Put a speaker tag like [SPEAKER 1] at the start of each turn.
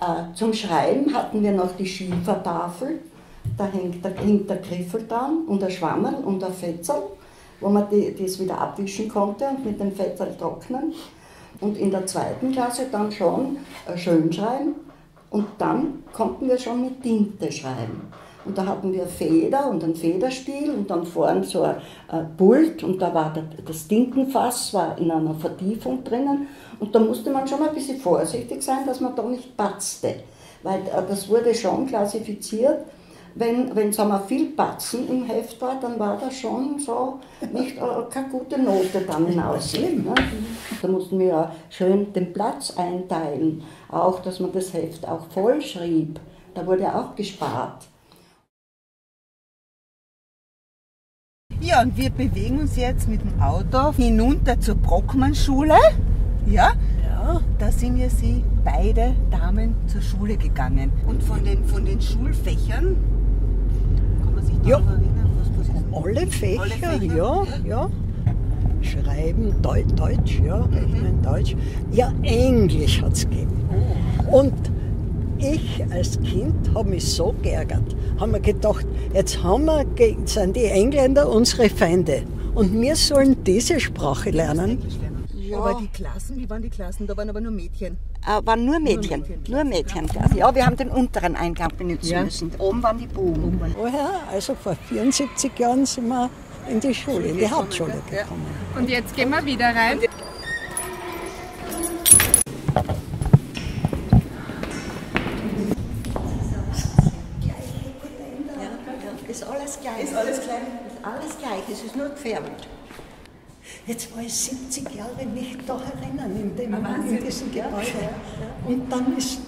[SPEAKER 1] Äh, zum Schreiben hatten wir noch die Schiefertafel. Da hängt der, hängt der Griffel dran und ein Schwammerl und ein Fetzel, wo man die, das wieder abwischen konnte und mit dem Fetzel trocknen. Und in der zweiten Klasse dann schon äh, schön schreiben und dann konnten wir schon mit Tinte schreiben. Und da hatten wir Feder und einen Federstiel und dann vorne so ein Pult und da war das Tintenfass war in einer Vertiefung drinnen und da musste man schon ein bisschen vorsichtig sein, dass man da nicht patzte. Weil äh, das wurde schon klassifiziert, wenn, wenn sagen wir, viel Batzen im Heft war, dann war das schon so nicht äh, keine gute Note dann hinaus. Ne? Da mussten wir ja schön den Platz einteilen, auch dass man das Heft auch voll schrieb. Da wurde auch gespart.
[SPEAKER 2] Ja, und wir bewegen uns jetzt mit dem Auto hinunter zur Brockmann-Schule. Ja? ja, da sind wir sie beide Damen zur Schule gegangen. Und von den, von den Schulfächern, kann man sich da ja. erinnern, was, was ist
[SPEAKER 3] Alle Fächer, Alle Fächer? ja, ja. Schreiben, Deutsch, ja, Rechnen, mhm. Deutsch. Ja, Englisch hat es gegeben. Oh. Und ich als Kind habe mich so geärgert, haben wir gedacht, jetzt haben wir, sind die Engländer unsere Feinde und wir sollen diese Sprache lernen.
[SPEAKER 2] Ja. Aber die Klassen, wie waren die Klassen? Da waren aber nur Mädchen.
[SPEAKER 1] Äh, waren nur Mädchen, nur Mädchen. Nur Ja, wir haben den unteren Eingang benutzen ja. müssen. Oben waren die Buben.
[SPEAKER 3] Woher? Also vor 74 Jahren sind wir in die Schule, in die Hauptschule gekommen.
[SPEAKER 4] Und jetzt gehen wir wieder rein.
[SPEAKER 1] Ist alles gleich. Ist alles gleich. Ist alles gleich. Es ist nur gefärbt.
[SPEAKER 3] Jetzt war ich 70 Jahre nicht da erinnern in, dem, in diesem Gebäude. Und dann ist